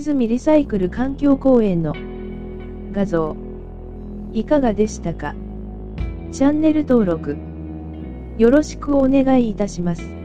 泉リサイクル環境公園の画像。いかがでしたか？チャンネル登録。よろしくお願いいたします。